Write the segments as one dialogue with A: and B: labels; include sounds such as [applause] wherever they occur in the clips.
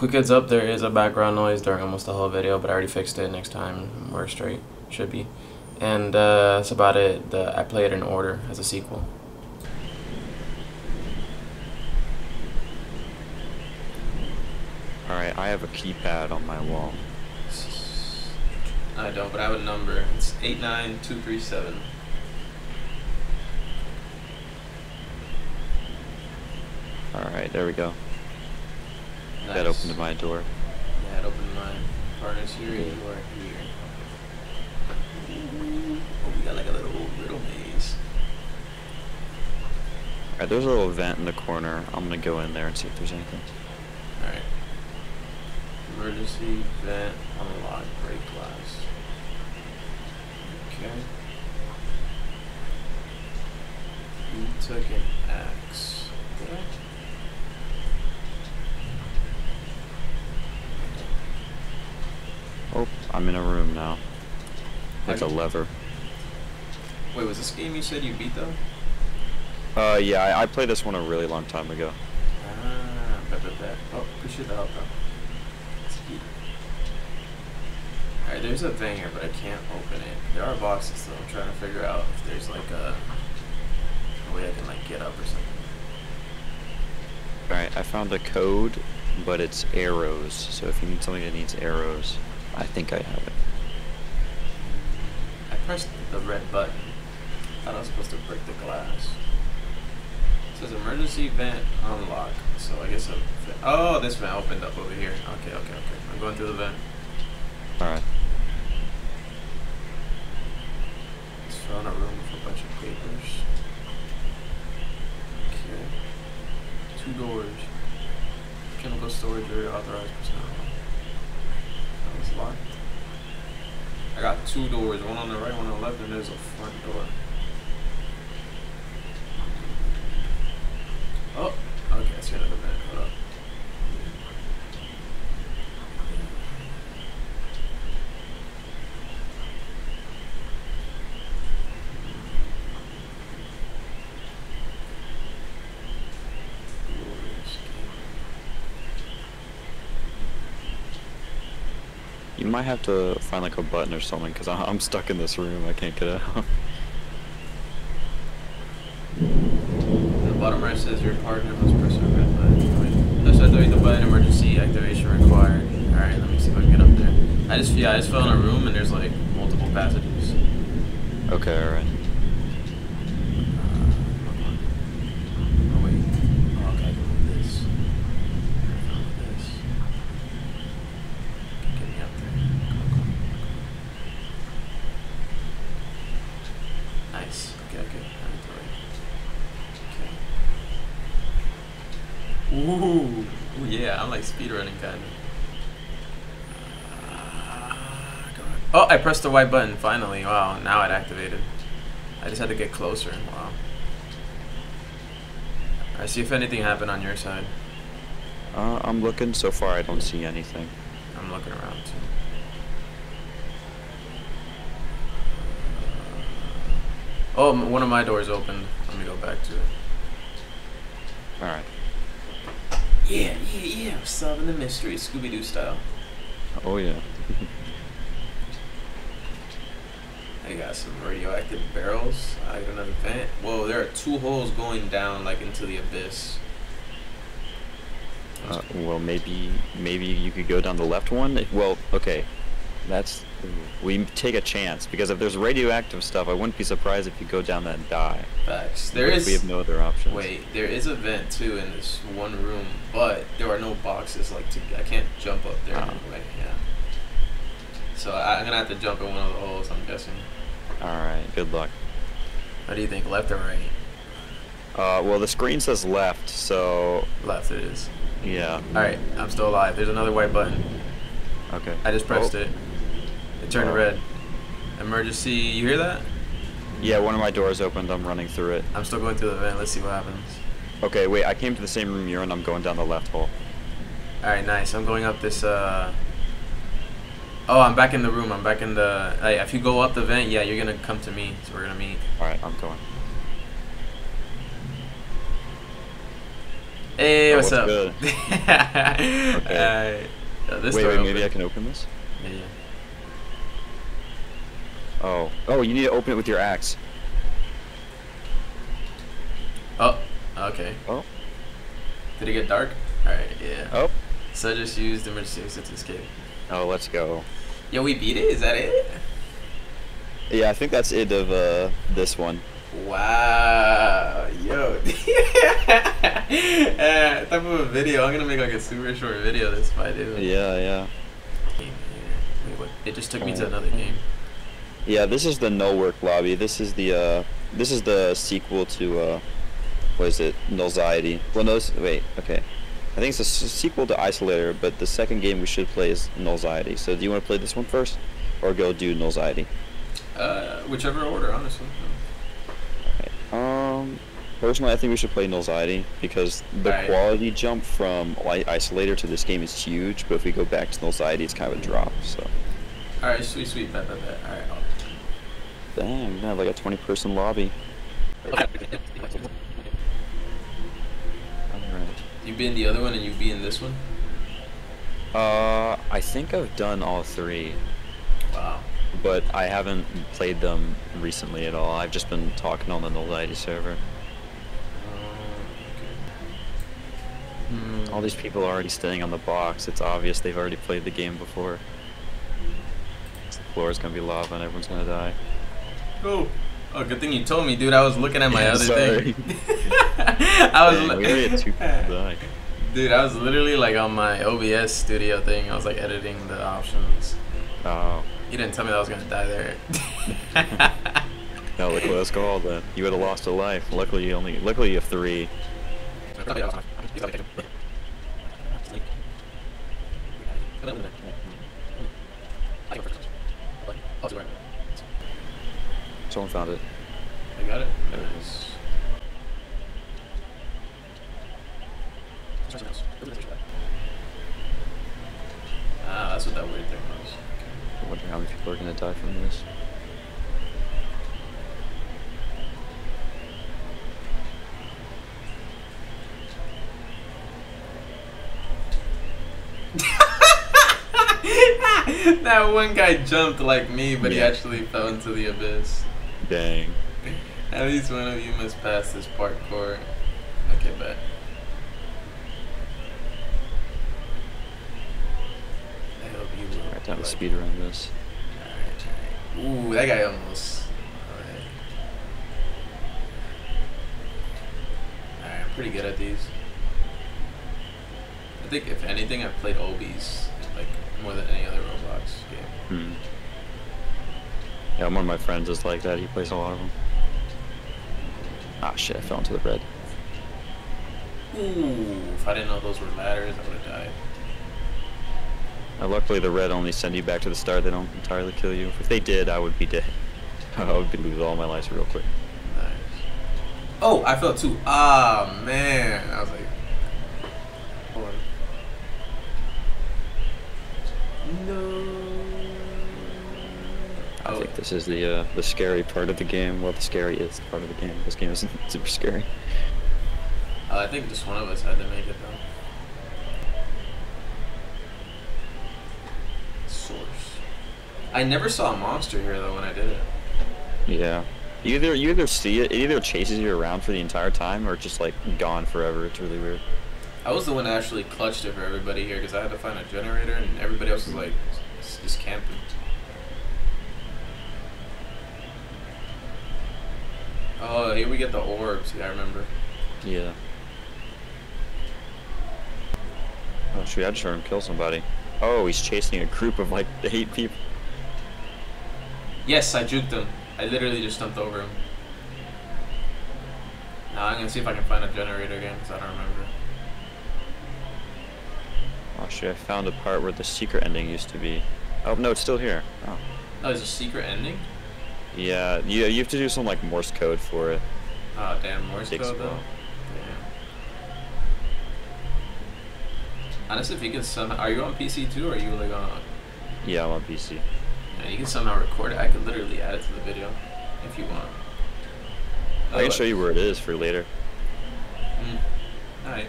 A: quick heads up, there is a background noise during almost the whole video, but I already fixed it. Next time we're straight, should be. And uh, that's about it. The, I play it in order as a sequel.
B: Alright, I have a keypad on my wall.
A: I don't, but I have a number. It's 89237.
B: Alright, there we go.
A: Nice.
B: That opened my door.
A: Yeah, it opened mine. Partners here, you are here. Oh, we got like a little little maze.
B: Alright, there's a little vent in the corner. I'm gonna go in there and see if there's anything.
A: Alright. Emergency vent unlock break glass. Okay. You took an axe. Did I?
B: Oh, I'm in a room now. With a lever.
A: Wait, was this game you said you beat though?
B: Uh, yeah, I, I played this one a really long time ago.
A: Ah, bet, bet, bet. Oh, appreciate the help, bro. Alright, there's a thing here, but I can't open it. There are boxes, though. I'm trying to figure out if there's like a, a way I can like get up or something.
B: Alright, I found a code, but it's arrows. So if you need something that needs arrows, I think I have it.
A: I pressed the red button. I thought I was supposed to break the glass. It says emergency vent unlock. So I guess. Oh, this vent opened up over here. Okay, okay, okay. I'm going through the vent.
B: Alright.
A: It's found a room with a bunch of papers. Okay. Two doors. Chemical storage area authorized personnel. That was locked. I got two doors, one on the right, one on the left, and there's a front door. Oh, okay, I see another vent. Hold up. Glorious
B: You might have to find like a button or something, because I'm stuck in this room. I can't get out. [laughs]
A: The bottom right says your partner must press a red button. Let's activate the button. Emergency activation required. All right, let me see if I can get up there. I just yeah, I just fell in a room and there's like multiple passages.
B: okay, alright.
A: Oh wait. Oh, okay, I can move this. I can move this. Can get me up there. Come on, come on. Nice. Okay, okay. I'm right. Okay. Ooh. Ooh, yeah, I'm like speedrunning kind of. Oh, I pressed the white button finally. Wow, now it activated. I just had to get closer. Wow. I see if anything happened on your side.
B: Uh, I'm looking. So far, I don't see anything.
A: I'm looking around too. Oh, one of my doors opened. Let me go back to it.
B: Alright.
A: Yeah, yeah, yeah. I'm solving the mystery, Scooby Doo style.
B: Oh, yeah. [laughs]
A: I got some radioactive barrels. I got another vent. Whoa, there are two holes going down like into the abyss.
B: Uh, well, maybe maybe you could go down the left one. Well, okay, that's we take a chance because if there's radioactive stuff, I wouldn't be surprised if you go down that and die.
A: Facts. There is.
B: We have no other options.
A: Wait, there is a vent too in this one room, but there are no boxes like to. I can't jump up there
B: Oh.
A: anyway. Yeah. So I'm gonna have to jump in one of the holes. I'm guessing.
B: All right. Good luck.
A: What do you think, left or right?
B: Uh, well, the screen says left, so
A: Left it is.
B: yeah.
A: All right, I'm still alive. There's another white button.
B: Okay.
A: I just pressed
B: Oh,
A: it. It turned
B: Oh.
A: red. Emergency. You hear that?
B: Yeah, one of my doors opened. I'm running through it.
A: I'm still going through the vent. Let's see what happens.
B: Okay, wait. I came to the same room you're in. I'm going down the left hole.
A: All right, nice. I'm going up this. uh... Oh, I'm back in the room. I'm back in the. Hey, if you go up the vent, yeah, you're gonna come to me. So we're gonna meet.
B: All right, I'm going.
A: Hey,
B: Oh,
A: what's,
B: what's
A: up?
B: good? [laughs]
A: Alright. Uh, this
B: wait, wait, maybe I can open this.
A: Yeah, yeah.
B: Oh, oh, you need to open it with your axe.
A: Oh, okay.
B: Oh,
A: Did it get dark? Alright, yeah.
B: oh,
A: So I just used emergency exit to escape.
B: oh, let's go.
A: Yo, we beat it? Is that it?
B: Yeah, I think that's it of uh this one.
A: Wow, yo. [laughs] uh, type of a video. I'm gonna make like a super short video this fight, do.
B: Yeah, yeah.
A: Wait, what? It just took me to another game.
B: yeah. This is the Nullwork lobby. This is the uh, this is the sequel to uh, what is it? Nullxiety. Well, no, wait, okay. I think it's a s- sequel to Isolator, but the second game we should play is Nullxiety. So do you want to play this one first, or go do Nullxiety?
A: Uh, whichever order, honestly.
B: Okay. Um, personally, I think we should play Nullxiety because the
A: Alright.
B: quality jump from Isolator to this game is huge. But if we go back to Nullxiety, it's kind of a drop. So,
A: Alright, sweet, sweet, bet, bet, bet. Alright. I'll...
B: dang, we have like a 20-person lobby. [laughs]
A: I'll-
B: Alright.
A: You be in the other one and you be in this one?
B: Uh, I think I've done all three,
A: Wow.
B: but I haven't played them recently at all. I've just been talking on the Nullxiety server.
A: Hmm.
B: All these people are already staying on the box. It's obvious they've already played the game before. The floor is gonna be lava and everyone's gonna die.
A: Oh. Oh, good thing you told me, dude. I was looking at my
B: Yeah,
A: other
B: sorry.
A: thing. I was.
B: Dang,
A: li-
B: we already two people.
A: Dude, I was literally like on my OBS studio thing. I was like editing the options.
B: Oh.
A: You didn't tell me that I was gonna die there.
B: No, look what it's called then. You would have lost a life. Luckily you only luckily you have three. Someone found it.
A: I got it. Nice. Ah, that's what that weird thing was.
B: I wonder how many people are gonna die from this. [laughs]
A: that one guy jumped like me, but he actually fell into the abyss.
B: Dang.
A: At least one of you must pass this parkour. Okay, bet. I hope you will.
B: Alright, time to
A: like-
B: speed around this.
A: Alright, alright. Ooh, that guy almost. Alright. Alright, I'm pretty good at these. I think if anything, I've played Obbies like more than any other Roblox game.
B: Hmm. Yeah, one of my friends is like that. He plays a lot of them. Ah, shit! I fell into the red.
A: Ooh, if I didn't know those were ladders, I would have died.
B: Uh, luckily, the red only send you back to the start. They don't entirely kill you. If they did, I would be dead. [laughs] I would be lose all my lives real quick.
A: Nice. Oh, I fell too. Ah, man. I was like, hold on. No.
B: I
A: Oh,
B: think this is the uh, the scary part of the game. Well, the scary is part of the game. This game isn't [laughs] super scary.
A: uh, I think just one of us had to make it though. Source. I never saw a monster here though when I did it.
B: Yeah. You either you either see it, it either chases you around for the entire time, or just like gone forever. It's really weird.
A: I was the one that actually clutched it for everybody here because I had to find a generator and everybody else was like just camping. Oh, here we get the orbs. Yeah, I remember.
B: Yeah. Oh shoot! I just heard him kill somebody. Oh, he's chasing a group of like [laughs] eight people.
A: Yes, I juked him. I literally just jumped over him. Now I'm gonna see if I can find a generator again because I don't remember.
B: Oh shoot! I found a part where the secret ending used to be. Oh no, it's still here. Oh.
A: Oh, there's a secret ending?
B: Yeah, you you have to do some like Morse code for it.
A: Oh, damn, Morse code though. Damn. Honestly, if you can somehow, are you on PC too, or are you like on?
B: Yeah, I'm on PC.
A: Yeah, you can somehow record it. I could literally add it to the video if you want.
B: I can show you where it is for later.
A: Mm. Alright.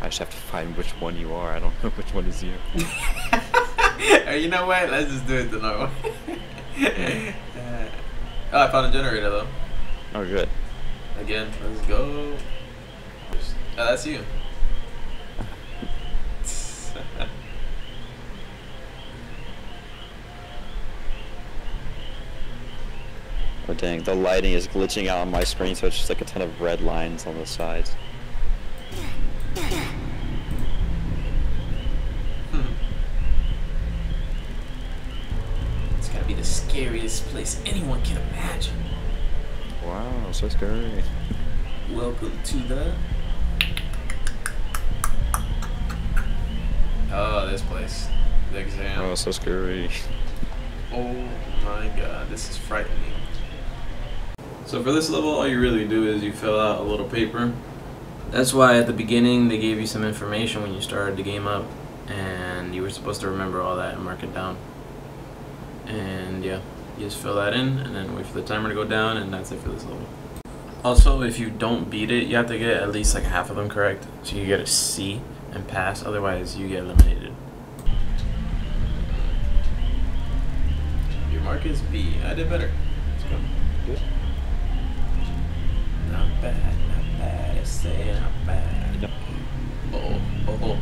B: I just have to find which one you are. I don't [laughs] know which one is you. [laughs]
A: You know what? Let's just do it the normal. [laughs] Uh, oh, I found a generator though.
B: Oh, good.
A: Again, let's go. Oh, that's you. [laughs]
B: Oh dang, the lighting is glitching out on my screen, so it's just like a ton of red lines on the sides.
A: Hmm. It's gotta be the scariest place anyone can imagine.
B: Wow, so scary.
A: Welcome to the. Oh, this place. The exam.
B: Oh, so scary.
A: Oh my god, this is frightening. So for this level, all you really do is you fill out a little paper. That's why at the beginning they gave you some information when you started the game up, and you were supposed to remember all that and mark it down. And yeah, you just fill that in, and then wait for the timer to go down, and that's it for this level. Also, if you don't beat it, you have to get at least like half of them correct, so you get a C and pass. Otherwise, you get eliminated. Your mark is B. I did better. Let's go.
B: Good.
A: Not bad, not bad. I say not bad.
B: No.
A: Oh, oh, oh.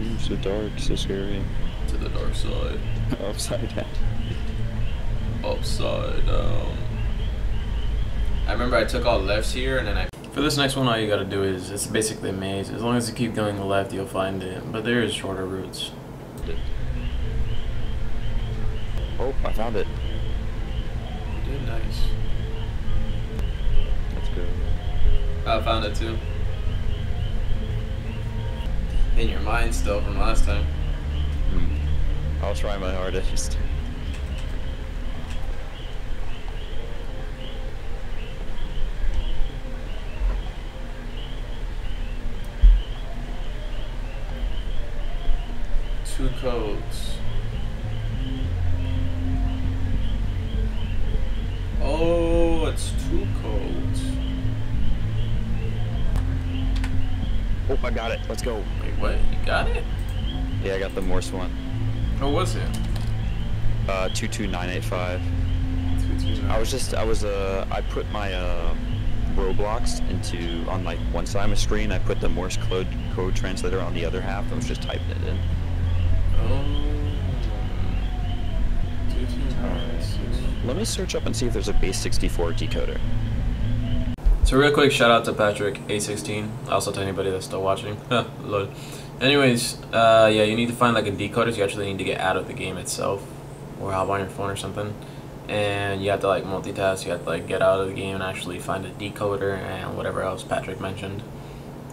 B: Ooh, so dark, so scary.
A: To the dark side.
B: Upside down.
A: Upside down. I remember I took all lefts here and then I. For this next one, all you gotta do is it's basically a maze. As long as you keep going left, you'll find it. But there is shorter routes.
B: Oh, I found it.
A: You did nice.
B: Let's go.
A: I found it too. In your mind still from last time.
B: I'll try my hardest.
A: Two codes. Oh, it's two codes.
B: Oh, I got it. Let's go.
A: Wait, what? You got it?
B: Yeah, I got the Morse one.
A: What was it?
B: Uh, 22985.
A: Two, two,
B: I was just, I was, uh, I put my, uh, Roblox into, on like one side of my screen, I put the Morse code, code translator on the other half, I was just typing it in.
A: Oh. Two, two, nine, six.
B: Let me search up and see if there's a base 64 decoder.
A: So real quick, shout out to Patrick A16. Also to anybody that's still watching. [laughs] Lol. Anyways, uh, yeah, you need to find like a decoder. So you actually need to get out of the game itself, or hop on your phone or something. And you have to like multitask. You have to like get out of the game and actually find a decoder and whatever else Patrick mentioned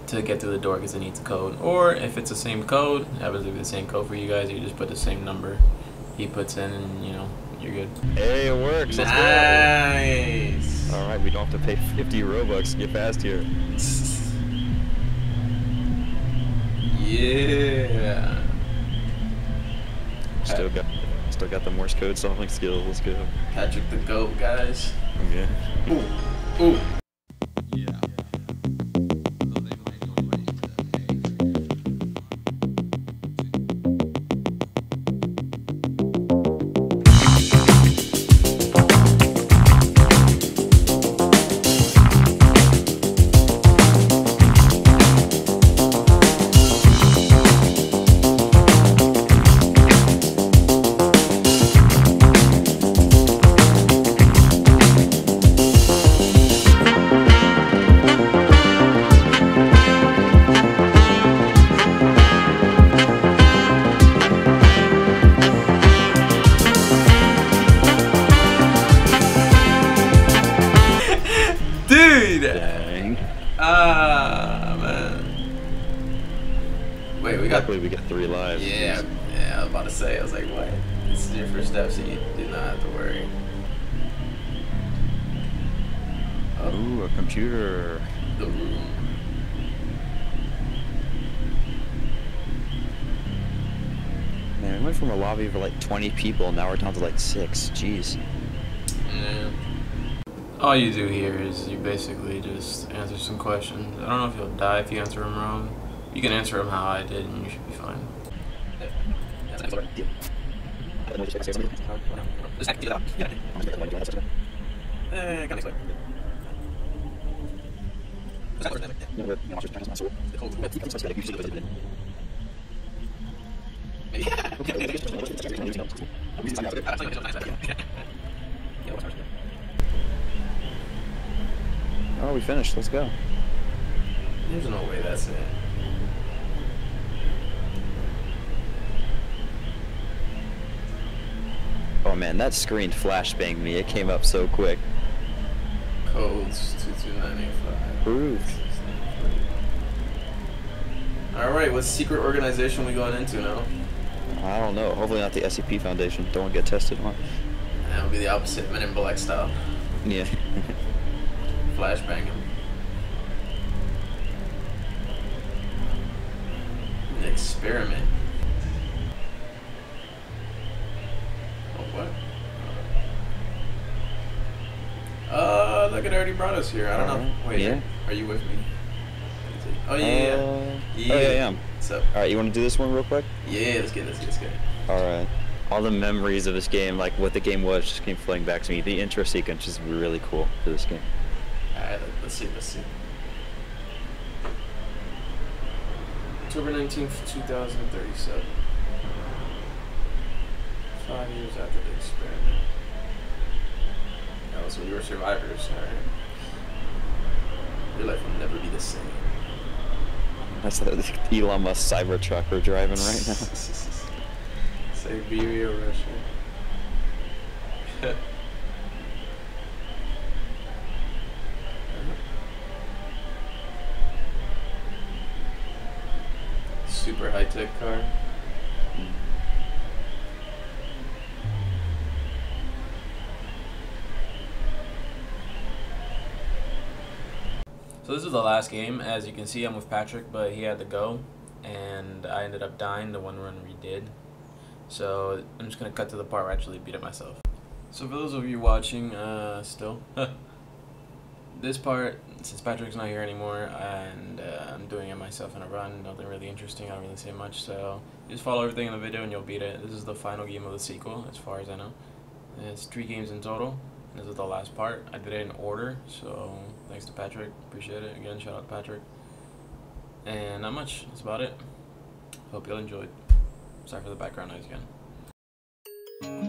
A: to get through the door because it needs a code. Or if it's the same code, happens to be the same code for you guys, you just put the same number he puts in, and you know you're good.
B: Hey, it works. Let's
A: Nice.
B: Go. All right, we don't have to pay 50 Robux to get past here.
A: Yeah.
B: Still got, still got the Morse code solving skills. Let's go.
A: Patrick the GOAT, guys.
B: Okay.
A: Ooh. Ooh. Dude!
B: Dang.
A: Ah, man. Wait, we got.
B: Luckily, we got three lives.
A: Yeah, yeah, I was about to say, I was like, what? This is your first step, so you do not have to worry. Oh,
B: Ooh, a computer.
A: the room.
B: Man, we went from a lobby of like 20 people, and now we're down to like six. Jeez.
A: Yeah. All you do here is you basically just answer some questions. I don't know if you'll die if you answer them wrong. You can answer them how I did, and you should be fine. [laughs]
B: Oh, we finished. Let's go.
A: There's no way that's it.
B: Oh man, that screen flashbanged me. It came up so quick.
A: Codes 22985.
B: Approved.
A: Alright, what secret organization we going into now?
B: I don't know. Hopefully not the SCP Foundation. Don't want to get tested on.
A: That'll be the opposite Men in Black style.
B: Yeah. [laughs]
A: Flashbang him. An experiment. Oh, what? Uh, look, it already brought us here. I don't know. Wait,
B: yeah.
A: are you with me? Oh, yeah, yeah.
B: Uh, Oh yeah, I am.
A: What's up?
B: All right, you want to do this one real quick?
A: Yeah, let's get it, let's get it.
B: All right. All the memories of this game, like what the game was, just came flooding back to me. The intro sequence is really cool for this game.
A: Let's see, let's see. October 19th, 2037. Five years after the experiment. Oh, so you were survivors, alright. Your life will never be the same.
B: That's the Elon Musk Cybertruck we're driving right now. [laughs]
A: Siberia, Russia. [laughs] High car. So this is the last game. As you can see, I'm with Patrick, but he had to go, and I ended up dying the one run we did. So I'm just gonna cut to the part where I actually beat it myself. So for those of you watching, uh, still, [laughs] this part, since Patrick's not here anymore, and uh, I'm doing it myself in a run, nothing really interesting. I don't really say much. So just follow everything in the video, and you'll beat it. This is the final game of the sequel, as far as I know. It's three games in total. This is the last part. I did it in order, so thanks to Patrick. Appreciate it. Again, shout out to Patrick. And not much. That's about it. Hope you all enjoyed. Sorry for the background noise again.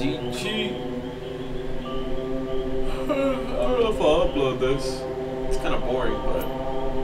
A: On GG.